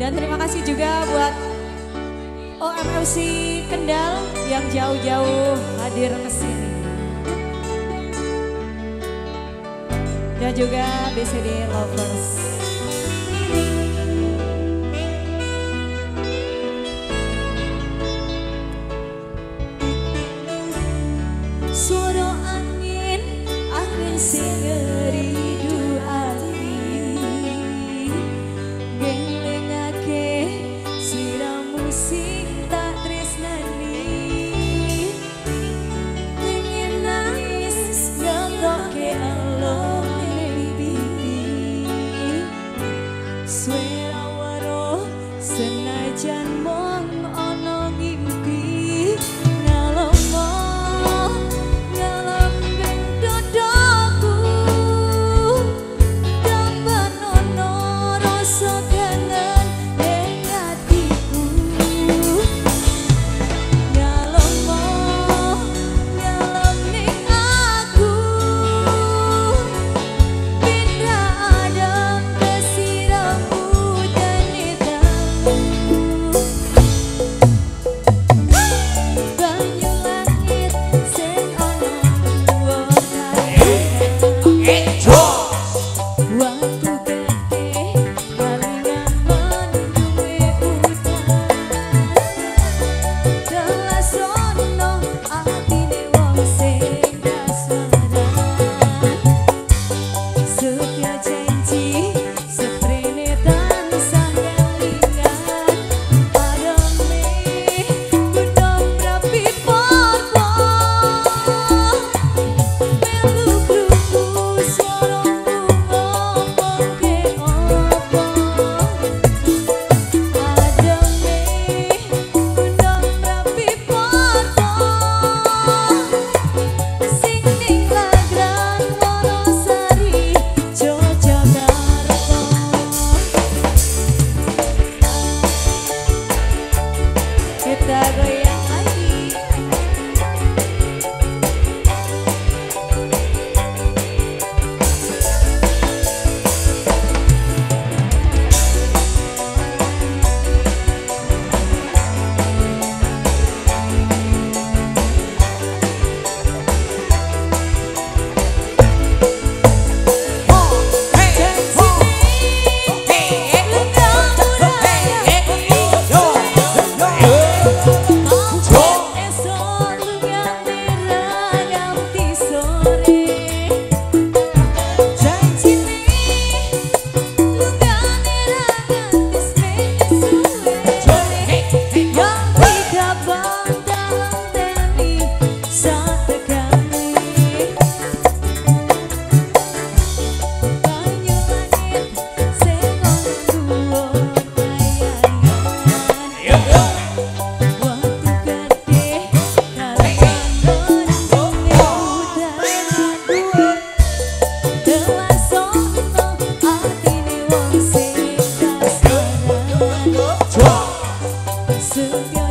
Dan terima kasih juga buat OMFC Kendal yang jauh-jauh hadir ke sini. Dan juga BCD Lovers. chân. sagay Soon